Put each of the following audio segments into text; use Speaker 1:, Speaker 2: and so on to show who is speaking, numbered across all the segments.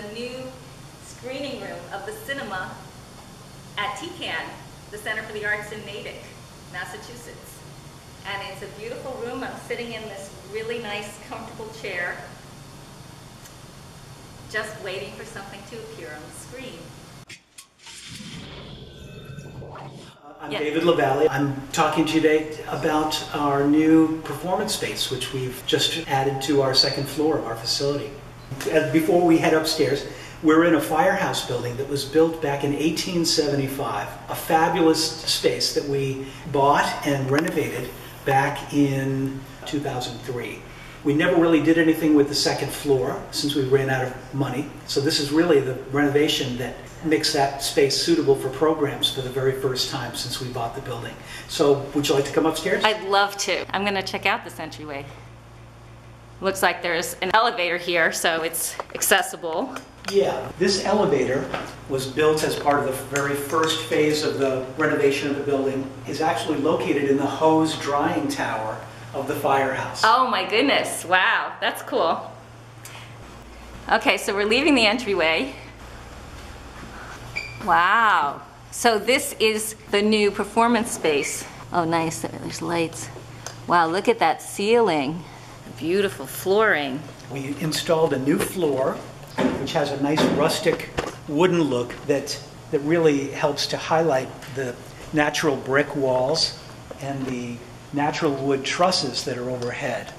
Speaker 1: the new screening room of the cinema at TCAN, the Center for the Arts in Natick, Massachusetts. And it's a beautiful room. I'm sitting in this really nice, comfortable chair, just waiting for something to appear on the screen.
Speaker 2: Uh, I'm
Speaker 1: Yeah.
Speaker 2: David Lavalley. I'm talking to you today about our new performance space, which we've just added to our second floor of our facility. Before we head upstairs, we're in a firehouse building that was built back in 1875. A fabulous space that we bought and renovated back in 2003. We never really did anything with the second floor since we ran out of money. So this is really the renovation that makes that space suitable for programs for the very first time since we bought the building. So would you like to come upstairs?
Speaker 1: I'd love to. I'm going to check out this entryway. Looks like there's an elevator here, so it's accessible.
Speaker 2: Yeah, this elevator was built as part of the very first phase of the renovation of the building. is actually located in the hose drying tower of the firehouse.
Speaker 1: Oh my goodness, wow, that's cool. Okay, so we're leaving the entryway. Wow, so this is the new performance space. Oh nice, there's lights. Wow, look at that ceiling. Beautiful flooring.
Speaker 2: We installed a new floor, which has a nice rustic wooden look that, that really helps to highlight the natural brick walls and the natural wood trusses that are overhead.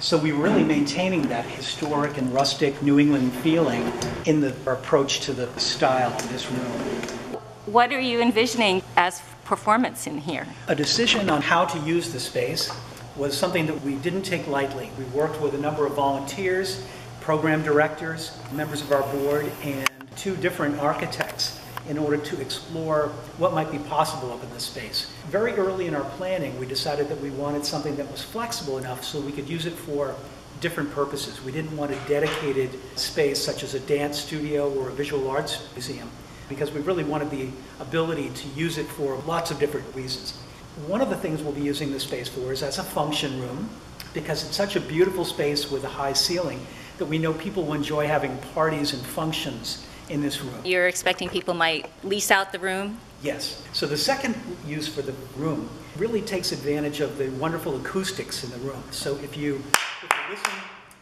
Speaker 2: So we're really maintaining that historic and rustic New England feeling in the approach to the style of this room.
Speaker 1: What are you envisioning as performance in here?
Speaker 2: A decision on how to use the space was something that we didn't take lightly. We worked with a number of volunteers, program directors, members of our board, and two different architects in order to explore what might be possible up in this space. Very early in our planning, we decided that we wanted something that was flexible enough so we could use it for different purposes. We didn't want a dedicated space such as a dance studio or a visual arts museum because we really wanted the ability to use it for lots of different reasons. One of the things we'll be using this space for is as a function room because it's such a beautiful space with a high ceiling that we know people will enjoy having parties and functions in this room.
Speaker 1: You're expecting people might lease out the room?
Speaker 2: Yes. So the second use for the room really takes advantage of the wonderful acoustics in the room. So if you, if you listen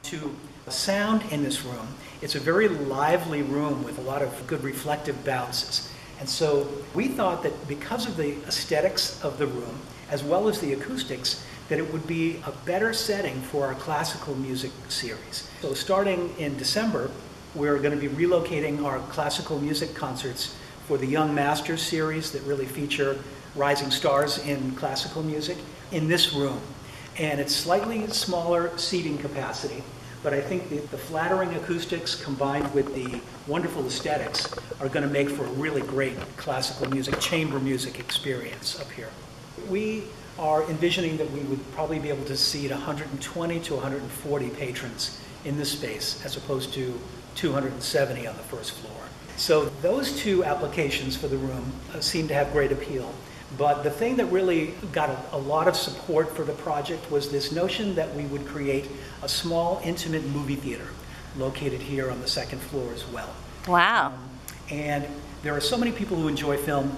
Speaker 2: to sound in this room, it's a very lively room with a lot of good reflective bounces. And so we thought that because of the aesthetics of the room, as well as the acoustics, that it would be a better setting for our classical music series. So starting in December, we're going to be relocating our classical music concerts for the Young Masters series that really feature rising stars in classical music in this room. And it's slightly smaller seating capacity, but I think the, the flattering acoustics combined with the wonderful aesthetics are going to make for a really great classical music, chamber music experience up here. We are envisioning that we would probably be able to seat 120 to 140 patrons in this space as opposed to 270 on the first floor. So those two applications for the room uh, seem to have great appeal. But the thing that really got a, a lot of support for the project was this notion that we would create a small, intimate movie theater located here on the second floor as well.
Speaker 1: Wow.
Speaker 2: Um, and there are so many people who enjoy film,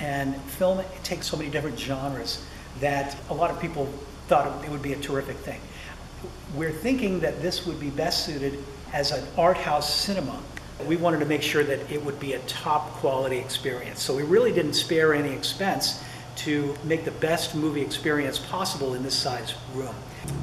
Speaker 2: and film takes so many different genres that a lot of people thought it would be a terrific thing. We're thinking that this would be best suited as an art house cinema. We wanted to make sure that it would be a top quality experience. So we really didn't spare any expense to make the best movie experience possible in this size room.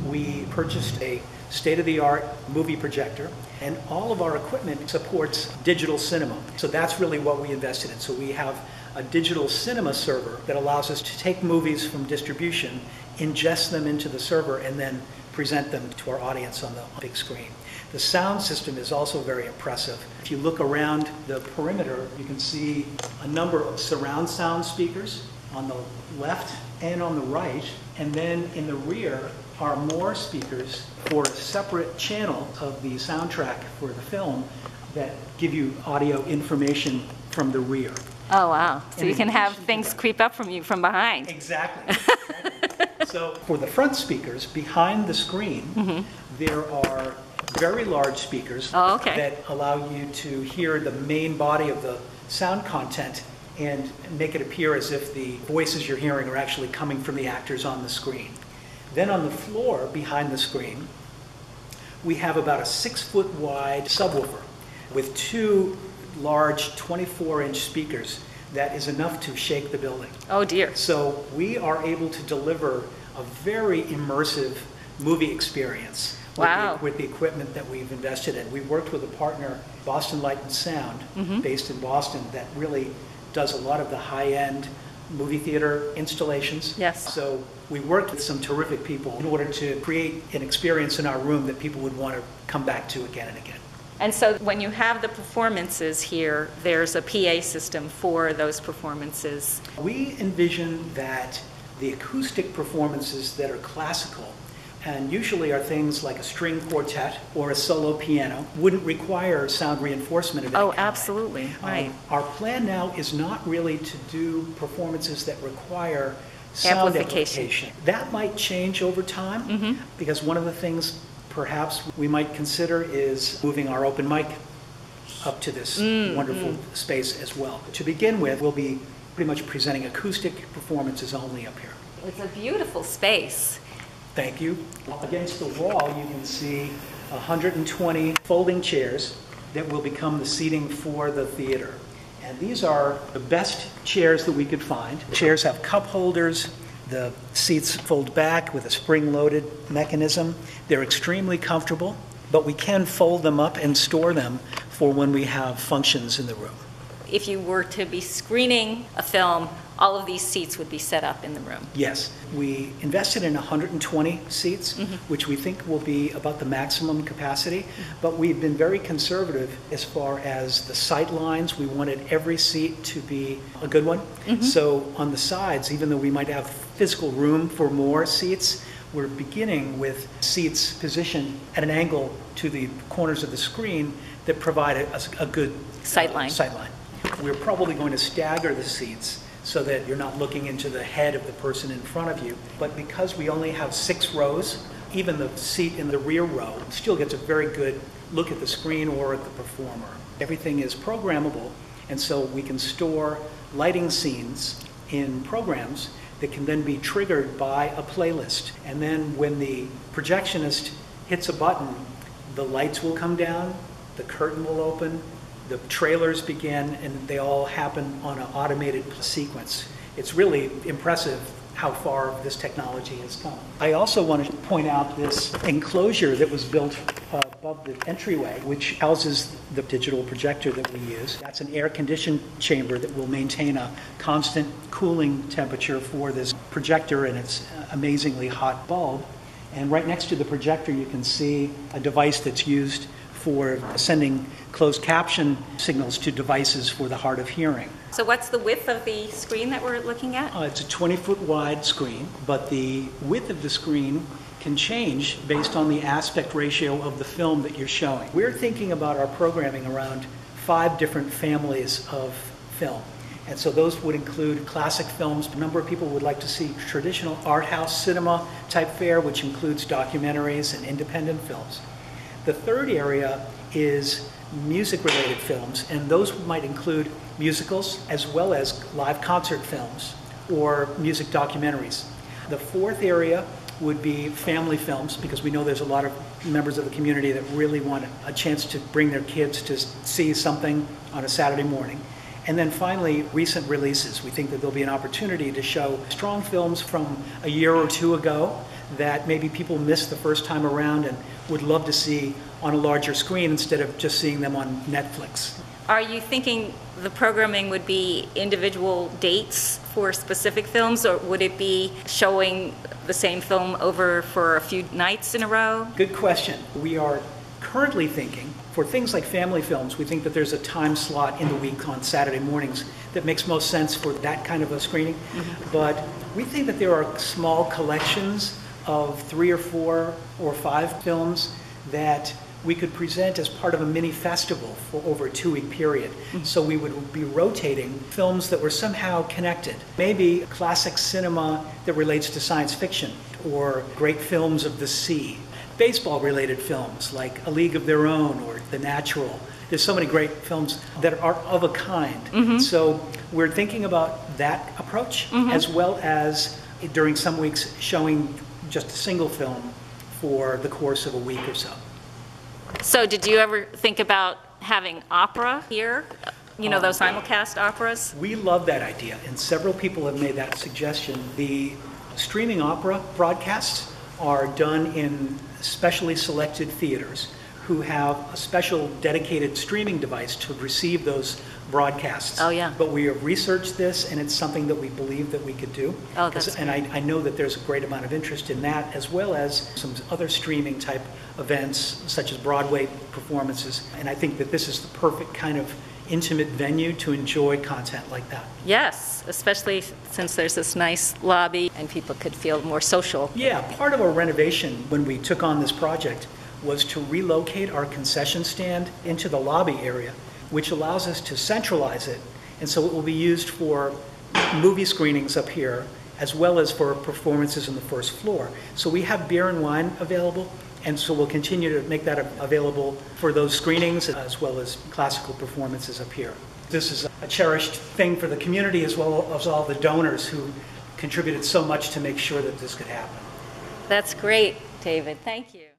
Speaker 2: We purchased a state-of-the-art movie projector, and all of our equipment supports digital cinema. So that's really what we invested in. So we have a digital cinema server that allows us to take movies from distribution, ingest them into the server, and then present them to our audience on the big screen. The sound system is also very impressive. If you look around the perimeter, you can see a number of surround sound speakers on the left and on the right, and then in the rear are more speakers for a separate channel of the soundtrack for the film that give you audio information from the rear.
Speaker 1: Oh, wow. So
Speaker 2: In
Speaker 1: you can have things creep up from you from behind.
Speaker 2: Exactly. so for the front speakers behind the screen, mm-hmm. there are very large speakers.
Speaker 1: Oh, okay.
Speaker 2: That allow you to hear the main body of the sound content and make it appear as if the voices you're hearing are actually coming from the actors on the screen. Then on the floor behind the screen, we have about a six-foot wide subwoofer with two large 24-inch speakers that is enough to shake the building.
Speaker 1: Oh dear.
Speaker 2: So we are able to deliver a very immersive movie experience with the-
Speaker 1: Wow.
Speaker 2: with the equipment that we've invested in. We worked with a partner, Boston Light and Sound,
Speaker 1: Mm-hmm.
Speaker 2: based in Boston, that really does a lot of the high-end movie theater installations.
Speaker 1: Yes.
Speaker 2: So we worked with some terrific people in order to create an experience in our room that people would want to come back to again and again.
Speaker 1: And so when you have the performances here, there's a PA system for those performances.
Speaker 2: We envision that the acoustic performances that are classical, and usually are things like a string quartet or a solo piano, wouldn't require sound reinforcement of any
Speaker 1: Oh,
Speaker 2: kind.
Speaker 1: absolutely,
Speaker 2: Um,
Speaker 1: right.
Speaker 2: Our plan now is not really to do performances that require sound
Speaker 1: Amplification.
Speaker 2: amplification. That might change over time,
Speaker 1: Mm-hmm.
Speaker 2: because one of the things perhaps we might consider is moving our open mic up to this
Speaker 1: Mm,
Speaker 2: wonderful space as well. To begin with, we'll be pretty much presenting acoustic performances only up here.
Speaker 1: It's a beautiful space.
Speaker 2: Thank you. Against the wall, you can see 120 folding chairs that will become the seating for the theater. And these are the best chairs that we could find. Chairs have cup holders. The seats fold back with a spring-loaded mechanism. They're extremely comfortable, but we can fold them up and store them for when we have functions in the room.
Speaker 1: If you were to be screening a film, all of these seats would be set up in the room.
Speaker 2: Yes, we invested in 120 seats, mm-hmm. which we think will be about the maximum capacity, but we've been very conservative as far as the sight lines. We wanted every seat to be a good one. Mm-hmm. So on the sides, even though we might have physical room for more seats, we're beginning with seats positioned at an angle to the corners of the screen that provide a, a good uh,
Speaker 1: Sight line.
Speaker 2: Sightline. We're probably going to stagger the seats so that you're not looking into the head of the person in front of you. But because we only have six rows, even the seat in the rear row still gets a very good look at the screen or at the performer. Everything is programmable, and so we can store lighting scenes in programs that can then be triggered by a playlist. And then when the projectionist hits a button, the lights will come down, the curtain will open, the trailers begin, and they all happen on an automated sequence. It's really impressive how far this technology has come. I also want to point out this enclosure that was built above the entryway, which houses the digital projector that we use. That's an air-conditioned chamber that will maintain a constant cooling temperature for this projector and its amazingly hot bulb. And right next to the projector, you can see a device that's used for sending closed caption signals to devices for the hard of hearing.
Speaker 1: So what's the width of the screen that we're looking at?
Speaker 2: Uh, It's a 20-foot wide screen, but the width of the screen can change based on the aspect ratio of the film that you're showing. We're thinking about our programming around five different families of film. And so those would include classic films. A number of people would like to see traditional art house cinema type fare, which includes documentaries and independent films. The third area is music-related films, and those might include musicals as well as live concert films or music documentaries. The fourth area would be family films, because we know there's a lot of members of the community that really want a chance to bring their kids to see something on a Saturday morning. And then finally, recent releases. We think that there'll be an opportunity to show strong films from a year or two ago that maybe people missed the first time around and would love to see on a larger screen instead of just seeing them on Netflix.
Speaker 1: Are you thinking the programming would be individual dates for specific films, or would it be showing the same film over for a few nights in a row?
Speaker 2: Good question. We are currently thinking, for things like family films, we think that there's a time slot in the week on Saturday mornings that makes most sense for that kind of a screening. Mm-hmm. But we think that there are small collections of three or four or five films that we could present as part of a mini festival for over a two-week period. Mm-hmm. So we would be rotating films that were somehow connected. Maybe classic cinema that relates to science fiction or great films of the sea. baseball-related films like A League of Their Own or The Natural. There's so many great films that are of a kind. Mm-hmm. So we're thinking about that approach, mm-hmm. as well as during some weeks showing just a single film for the course of a week or so.
Speaker 1: So did you ever think about having opera here? You know, those um, simulcast operas?
Speaker 2: We love that idea, and several people have made that suggestion. The streaming opera broadcasts are done in specially selected theaters who have a special dedicated streaming device to receive those broadcasts.
Speaker 1: Oh, yeah.
Speaker 2: But we have researched this, and it's something that we believe that we could do.
Speaker 1: Oh, that's
Speaker 2: And I, I know that there's a great amount of interest in that, as well as some other streaming type events, such as Broadway performances. And I think that this is the perfect kind of intimate venue to enjoy content like that.
Speaker 1: Yes, especially since there's this nice lobby and people could feel more social.
Speaker 2: Yeah, part of our renovation when we took on this project was to relocate our concession stand into the lobby area, which allows us to centralize it. And so it will be used for movie screenings up here, as well as for performances on the first floor. So we have beer and wine available, and so we'll continue to make that available for those screenings as well as classical performances up here. This is a cherished thing for the community as well as all the donors who contributed so much to make sure that this could happen.
Speaker 1: That's great, David. Thank you.